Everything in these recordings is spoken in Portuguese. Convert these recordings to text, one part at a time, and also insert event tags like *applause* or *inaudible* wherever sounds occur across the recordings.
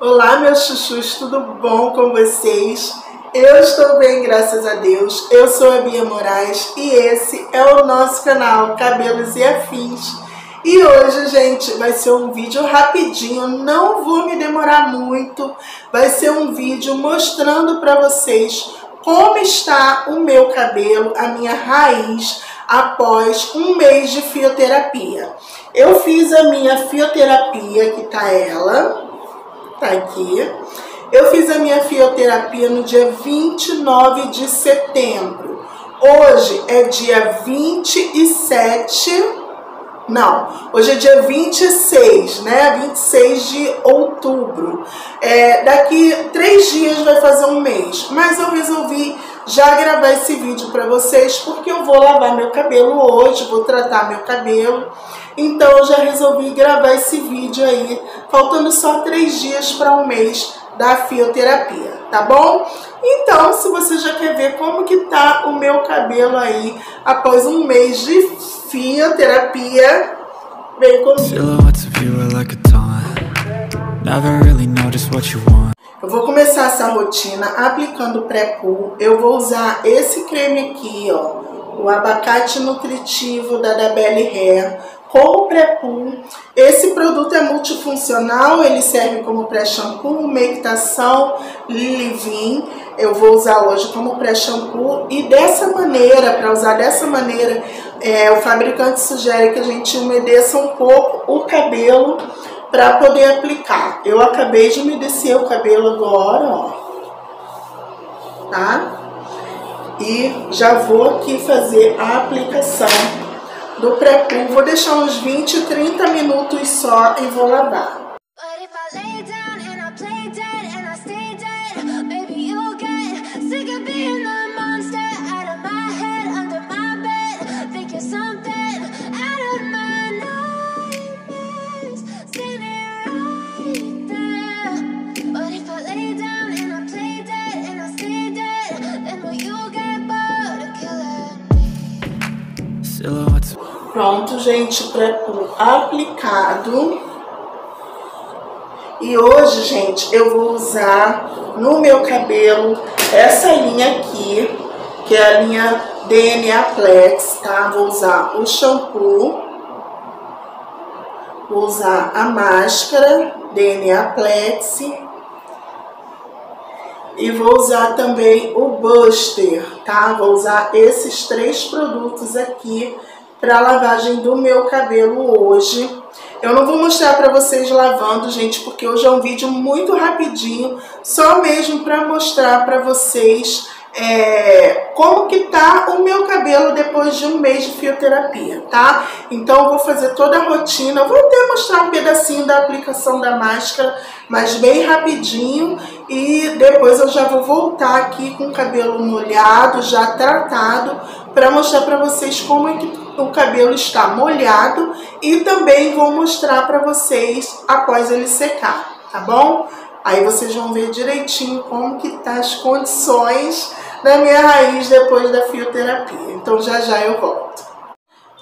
Olá, meus chuchus, tudo bom com vocês? Eu estou bem, graças a Deus. Eu sou a Bia Moraes e esse é o nosso canal Cabelos e Afins. E hoje, gente, vai ser um vídeo rapidinho, não vou me demorar muito. Vai ser um vídeo mostrando para vocês como está o meu cabelo, a minha raiz, após um mês de fioterapia. Eu fiz a minha fioterapia, que tá ela, tá aqui. Eu fiz a minha fioterapia no dia 29 de setembro. Hoje é dia 27, não, hoje é dia 26, né? 26 de outubro. É, daqui três dias vai fazer um mês, mas eu resolvi já gravar esse vídeo para vocês porque eu vou lavar meu cabelo hoje, vou tratar meu cabelo. Então eu já resolvi gravar esse vídeo aí, faltando só três dias para um mês da fioterapia, tá bom? Então, se você já quer ver como que tá o meu cabelo aí após um mês de fioterapia, vem comigo. Eu vou começar essa rotina aplicando pré-pull. Eu vou usar esse creme aqui, ó, o abacate nutritivo da Dabelle Hair com pré-pum. Esse produto é multifuncional, ele serve como pré-shampoo, umectação, leave-in. Eu vou usar hoje como pré-shampoo e dessa maneira, para usar dessa maneira, é, o fabricante sugere que a gente umedeça um pouco o cabelo para poder aplicar. Eu acabei de umedecer o cabelo agora, ó. Tá? E já vou aqui fazer a aplicação do pré-pum. Vou deixar uns 20, 30 minutos só e vou lavar. Pronto, gente, pré-pum aplicado. E hoje, gente, eu vou usar no meu cabelo essa linha aqui, que é a linha DNA Plex, tá? Vou usar o shampoo, vou usar a máscara DNA Plex e vou usar também o Buster, tá? Vou usar esses três produtos aqui para lavagem do meu cabelo hoje. Eu não vou mostrar para vocês lavando, gente, porque hoje é um vídeo muito rapidinho, só mesmo para mostrar para vocês é, como que tá o meu cabelo depois de um mês de fioterapia, tá? Então vou fazer toda a rotina, vou até mostrar um pedacinho da aplicação da máscara, mas bem rapidinho e depois eu já vou voltar aqui com o cabelo molhado, já tratado, para mostrar para vocês como é que o cabelo está molhado e também vou mostrar para vocês após ele secar, tá bom? Aí vocês vão ver direitinho como que tá as condições da minha raiz depois da fioterapia. Então já já eu volto.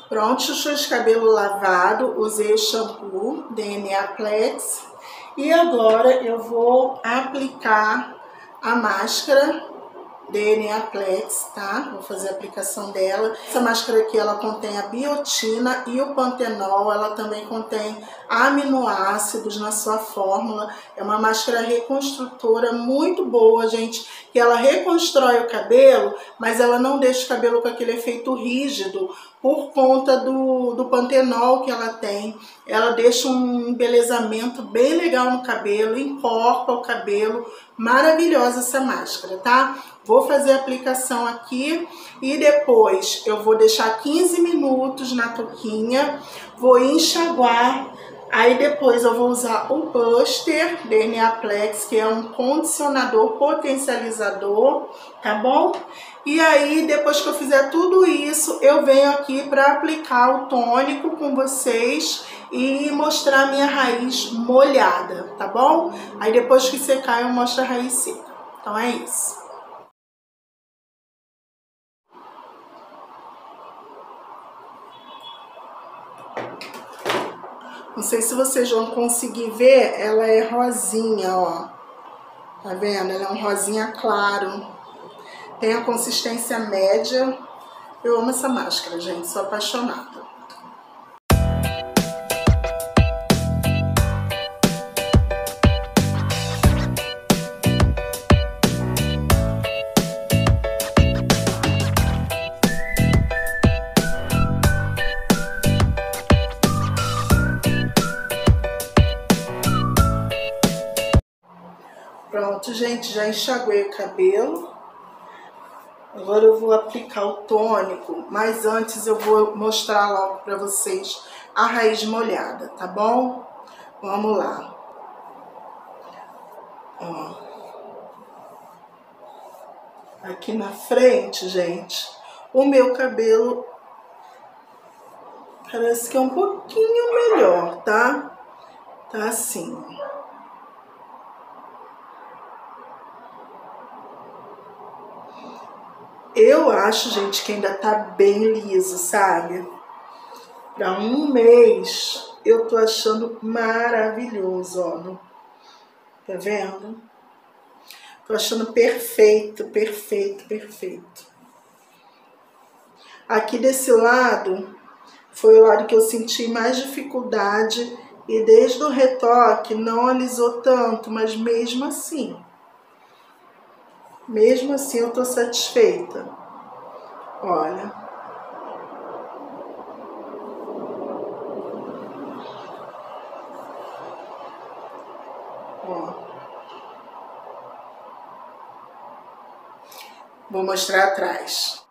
Pronto, de cabelo lavado, usei o shampoo DNA Plex e agora eu vou aplicar a máscara DNA Plex, tá? Vou fazer a aplicação dela. Essa máscara aqui, ela contém a biotina e o pantenol. Ela também contém aminoácidos na sua fórmula. É uma máscara reconstrutora muito boa, gente, que ela reconstrói o cabelo, mas ela não deixa o cabelo com aquele efeito rígido por conta do, do pantenol que ela tem. Ela deixa um embelezamento bem legal no cabelo, encorpa o cabelo. Maravilhosa essa máscara, tá? Vou fazer a aplicação aqui e depois eu vou deixar 15 minutos na touquinha, vou enxaguar Aí depois eu vou usar o Buster DNA Plex, que é um condicionador potencializador, tá bom? E aí depois que eu fizer tudo isso, eu venho aqui para aplicar o tônico com vocês e mostrar minha raiz molhada, tá bom? Aí depois que secar eu mostro a raiz seca. Então é isso. Não sei se vocês vão conseguir ver, ela é rosinha, ó. Tá vendo? Ela é um rosinha claro. Tem a consistência média. Eu amo essa máscara, gente. Sou apaixonada. Pronto, gente, já enxaguei o cabelo. Agora eu vou aplicar o tônico, mas antes eu vou mostrar logo pra vocês a raiz molhada, tá bom? Vamos lá. Ó. Aqui na frente, gente, o meu cabelo parece que é um pouquinho melhor, tá? Tá assim, Eu acho, gente, que ainda tá bem liso, sabe? Pra um mês, eu tô achando maravilhoso, ó. Tá vendo? Tô achando perfeito, perfeito, perfeito. Aqui desse lado, foi o lado que eu senti mais dificuldade e desde o retoque não alisou tanto, mas mesmo assim mesmo assim eu tô satisfeita. Olha. Ó. Vou mostrar atrás.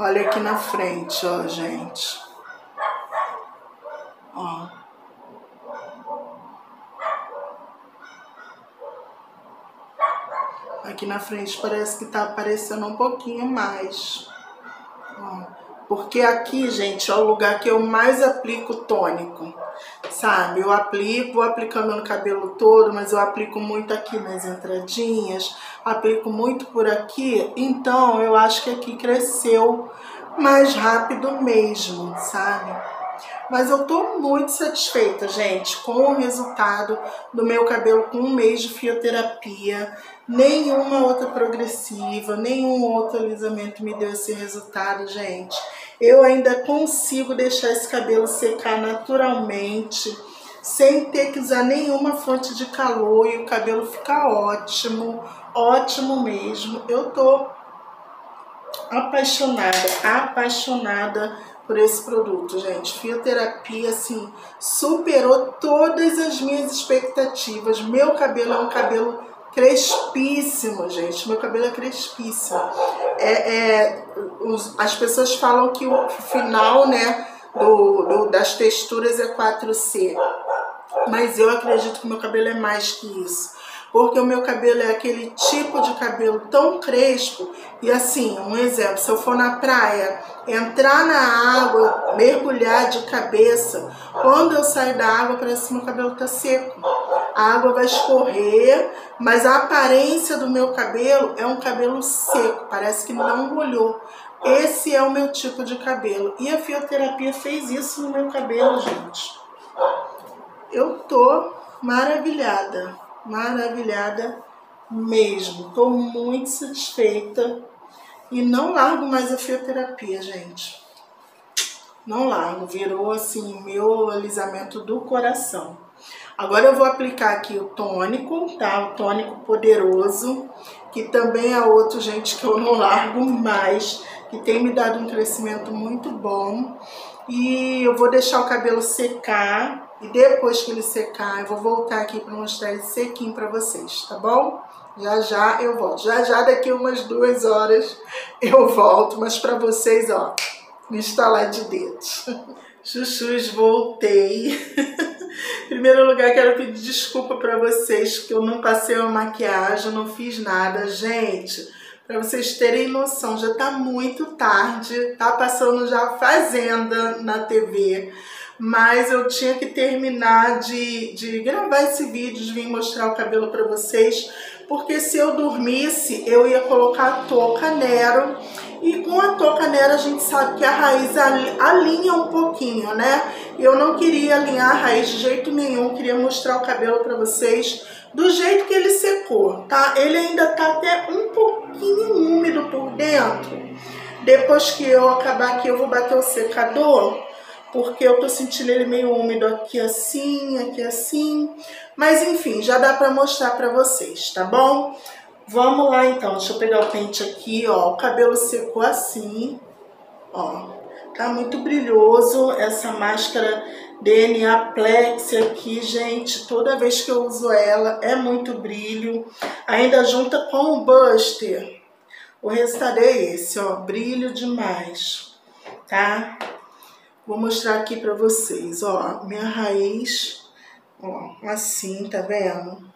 Olha aqui na frente, ó, gente. Ó. Aqui na frente parece que tá aparecendo um pouquinho mais. Ó. Porque aqui, gente, é o lugar que eu mais aplico tônico sabe? Eu aplico, vou aplicando no cabelo todo, mas eu aplico muito aqui nas entradinhas, aplico muito por aqui, então eu acho que aqui cresceu mais rápido mesmo, sabe? Mas eu tô muito satisfeita, gente, com o resultado do meu cabelo com um mês de fioterapia. Nenhuma outra progressiva, nenhum outro alisamento me deu esse resultado, gente eu ainda consigo deixar esse cabelo secar naturalmente, sem ter que usar nenhuma fonte de calor e o cabelo fica ótimo, ótimo mesmo. Eu tô apaixonada, apaixonada por esse produto, gente. Fioterapia, assim, superou todas as minhas expectativas. Meu cabelo é um cabelo crespíssimo, gente. Meu cabelo é crespíssimo. É, é, os, as pessoas falam que o final, né, do, do, das texturas é 4C. Mas eu acredito que meu cabelo é mais que isso porque o meu cabelo é aquele tipo de cabelo tão crespo. E assim, um exemplo, se eu for na praia, entrar na água, mergulhar de cabeça, quando eu sair da água, parece que meu cabelo tá seco. A água vai escorrer, mas a aparência do meu cabelo é um cabelo seco, parece que não molhou. Esse é o meu tipo de cabelo. E a fioterapia fez isso no meu cabelo, gente. Eu tô maravilhada maravilhada mesmo. Estou muito satisfeita e não largo mais a fioterapia, gente. Não largo, virou assim meu alisamento do coração. Agora eu vou aplicar aqui o tônico, tá? O tônico poderoso, que também é outro, gente, que eu não largo mais, que tem me dado um crescimento muito bom. E eu vou deixar o cabelo secar E depois que ele secar, eu vou voltar aqui para mostrar ele sequinho para vocês, tá bom? Já já eu volto. Já já daqui umas duas horas eu volto. Mas para vocês, ó, me instalar de dedos. *laughs* Chuchus, voltei. *laughs* em primeiro lugar, quero pedir desculpa para vocês que eu não passei uma maquiagem, não fiz nada. Gente, para vocês terem noção, já tá muito tarde, tá passando já Fazenda na TV, mas eu tinha que terminar de, de gravar esse vídeo, de vir mostrar o cabelo para vocês, porque se eu dormisse, eu ia colocar a touca Nero, e com a touca Nero a gente sabe que a raiz alinha um pouquinho, né? Eu não queria alinhar a raiz de jeito nenhum, queria mostrar o cabelo para vocês do jeito que ele secou, tá? Ele ainda tá até um pouquinho úmido por dentro. Depois que eu acabar aqui, eu vou bater o secador porque eu tô sentindo ele meio úmido aqui assim, aqui assim. Mas enfim, já dá pra mostrar pra vocês, tá bom? Vamos lá então, deixa eu pegar o pente aqui, ó. O cabelo secou assim, ó. Tá muito brilhoso essa máscara DNA Plex aqui, gente. Toda vez que eu uso ela, é muito brilho. Ainda junta com o Buster. O resultado é esse, ó. Brilho demais, tá? Vou mostrar aqui pra vocês, ó, minha raiz, ó, assim, tá vendo?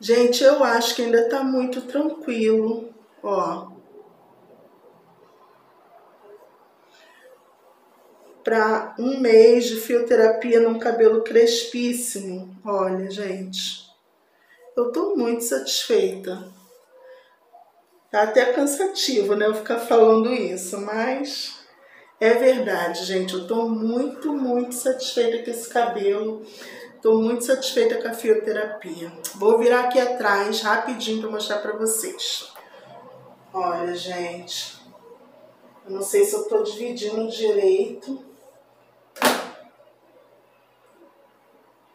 Gente, eu acho que ainda tá muito tranquilo, ó. Pra um mês de fioterapia num cabelo crespíssimo, olha, gente, eu tô muito satisfeita. Tá até cansativo, né, eu ficar falando isso, mas é verdade, gente. Eu tô muito, muito satisfeita com esse cabelo. Tô muito satisfeita com a fioterapia. Vou virar aqui atrás rapidinho para mostrar para vocês. Olha, gente. Eu não sei se eu tô dividindo direito.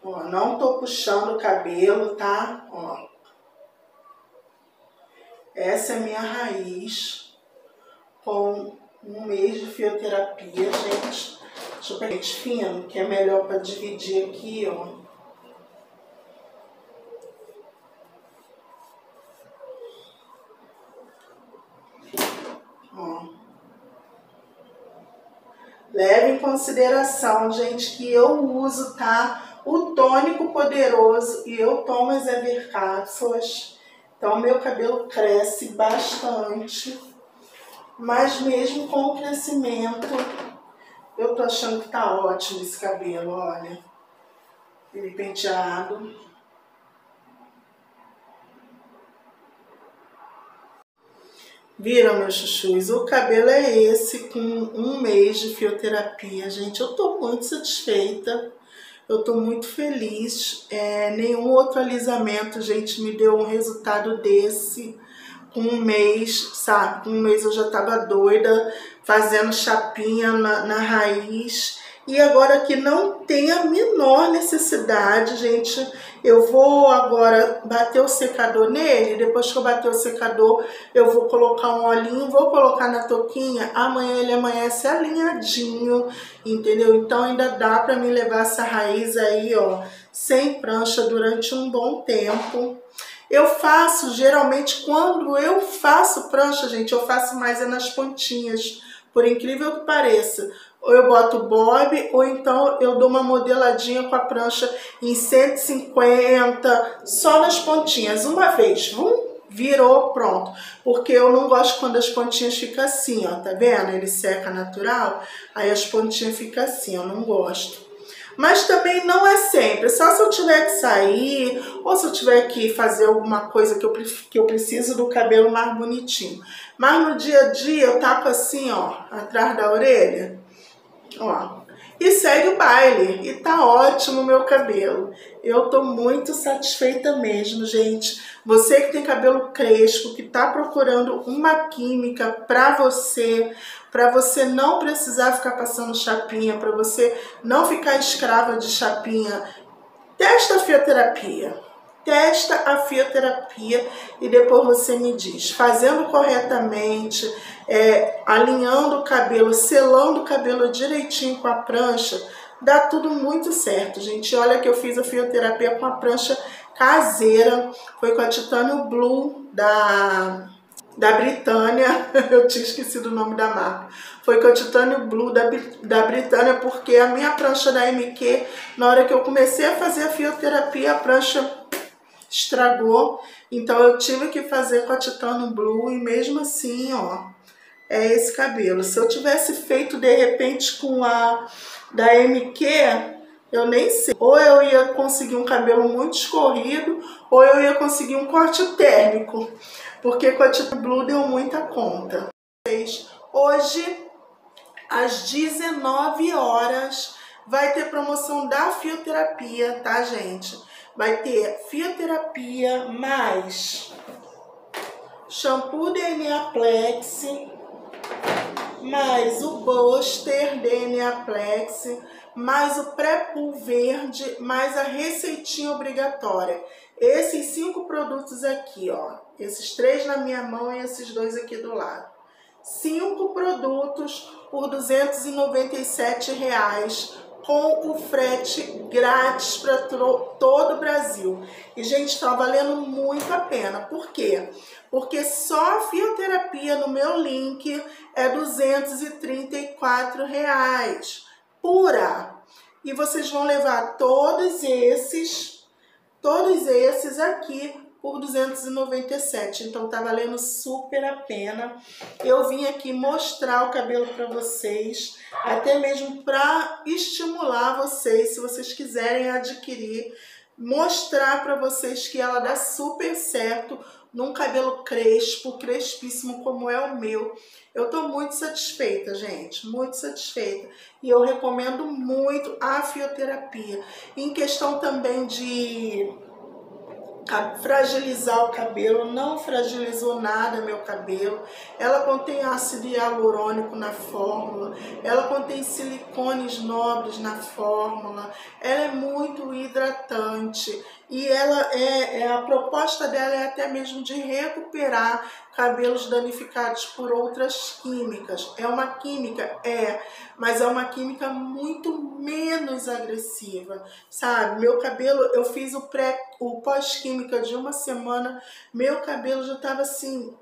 Ó, não tô puxando o cabelo, tá? Ó. Essa é a minha raiz com um mês de fioterapia, gente. Pegar fino, que é melhor para dividir aqui, ó. Leve em consideração, gente, que eu uso, tá? O tônico poderoso e eu tomo as Ever Cápsulas. Então, meu cabelo cresce bastante. Mas mesmo com o crescimento, eu tô achando que tá ótimo esse cabelo, olha. Ele penteado. Viram, meus chuchus? O cabelo é esse, com um mês de fioterapia, gente. Eu tô muito satisfeita. Eu tô muito feliz. É, nenhum outro alisamento, gente, me deu um resultado desse com um mês, sabe? Com um mês eu já tava doida, fazendo chapinha na, na raiz. E agora que não tem a menor necessidade, gente, eu vou agora bater o secador nele, depois que eu bater o secador, eu vou colocar um olhinho, vou colocar na touquinha, amanhã ele amanhece alinhadinho, entendeu? Então ainda dá pra me levar essa raiz aí, ó, sem prancha durante um bom tempo. Eu faço, geralmente, quando eu faço prancha, gente, eu faço mais é nas pontinhas, por incrível que pareça. Ou eu boto bob, ou então eu dou uma modeladinha com a prancha em 150, só nas pontinhas, uma vez, vum, virou, pronto. Porque eu não gosto quando as pontinhas ficam assim, ó, tá vendo? Ele seca natural, aí as pontinhas ficam assim, eu não gosto. Mas também não é sempre, só se eu tiver que sair ou se eu tiver que fazer alguma coisa que eu, que eu preciso do cabelo mais bonitinho. Mas no dia a dia eu taco assim, ó, atrás da orelha, ó, e segue o baile. E tá ótimo o meu cabelo. Eu tô muito satisfeita mesmo, gente. Você que tem cabelo crespo, que tá procurando uma química pra você, para você não precisar ficar passando chapinha, para você não ficar escrava de chapinha, testa a fioterapia. Testa a fioterapia e depois você me diz, fazendo corretamente, é, alinhando o cabelo, selando o cabelo direitinho com a prancha, dá tudo muito certo, gente. Olha que eu fiz a fioterapia com a prancha caseira, foi com a Titânio Blue da da Britânia, *laughs* eu tinha esquecido o nome da marca. Foi com a Titânio Blue da, da Britânia, porque a minha prancha da MQ, na hora que eu comecei a fazer a fioterapia, a prancha estragou. Então eu tive que fazer com a Titânio Blue e mesmo assim, ó, é esse cabelo. Se eu tivesse feito de repente com a da MQ, eu nem sei. Ou eu ia conseguir um cabelo muito escorrido, ou eu ia conseguir um corte térmico porque com a Tito Blue deu muita conta. Hoje, às 19 horas, vai ter promoção da fioterapia, tá, gente? Vai ter fioterapia mais shampoo DNA Plex, mais o Buster DNA Plex, mais o pré-pool verde, mais a receitinha obrigatória. Esses cinco produtos aqui, ó, esses três na minha mão e esses dois aqui do lado. Cinco produtos por 297 reais, com o frete grátis para todo o Brasil. E, gente, está valendo muito a pena. Por quê? Porque só a fioterapia no meu link é 234 reais, pura. E vocês vão levar todos esses Todos esses aqui por 297, então tá valendo super a pena. Eu vim aqui mostrar o cabelo para vocês, até mesmo para estimular vocês, se vocês quiserem adquirir, mostrar para vocês que ela dá super certo num cabelo crespo, crespíssimo como é o meu. Eu tô muito satisfeita, gente, muito satisfeita. E eu recomendo muito a fioterapia. Em questão também de fragilizar o cabelo, não fragilizou nada meu cabelo. Ela contém ácido hialurônico na fórmula, ela contém silicones nobres na fórmula, ela é muito hidratante e ela é, é, a proposta dela é até mesmo de recuperar cabelos danificados por outras químicas. É uma química, é, mas é uma química muito menos agressiva, sabe? Meu cabelo, eu fiz o pré, o pós-química de uma semana, meu cabelo já estava assim,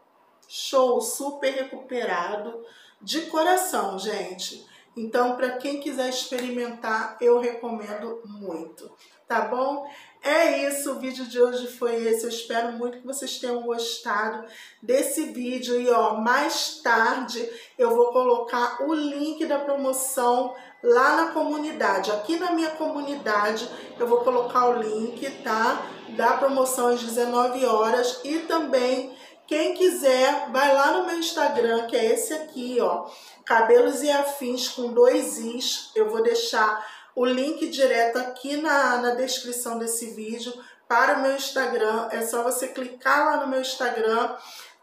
show, super recuperado, de coração, gente. Então, para quem quiser experimentar, eu recomendo muito, tá bom? É isso, o vídeo de hoje foi esse. Eu espero muito que vocês tenham gostado desse vídeo. E ó, mais tarde eu vou colocar o link da promoção lá na comunidade. Aqui na minha comunidade eu vou colocar o link, tá? Da promoção às 19 horas e também quem quiser, vai lá no meu Instagram, que é esse aqui, ó, Cabelos e Afins com dois Is. Eu vou deixar o link direto aqui na, na descrição desse vídeo para o meu Instagram. É só você clicar lá no meu Instagram,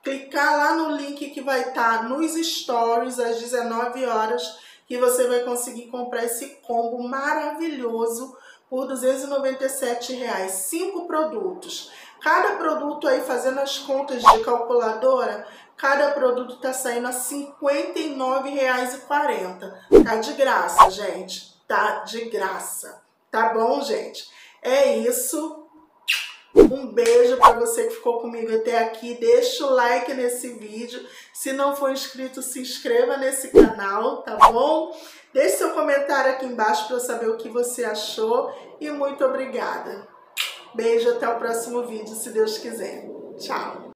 clicar lá no link que vai estar tá nos stories às 19 horas, que você vai conseguir comprar esse combo maravilhoso por 297 reais, cinco produtos. Cada produto aí, fazendo as contas de calculadora, cada produto tá saindo a R$ 59,40. Tá de graça, gente tá de graça. Tá bom, gente? É isso. Um beijo para você que ficou comigo até aqui. Deixa o like nesse vídeo. Se não for inscrito, se inscreva nesse canal, tá bom? Deixe seu comentário aqui embaixo para eu saber o que você achou. E muito obrigada. Beijo, até o próximo vídeo, se Deus quiser. Tchau.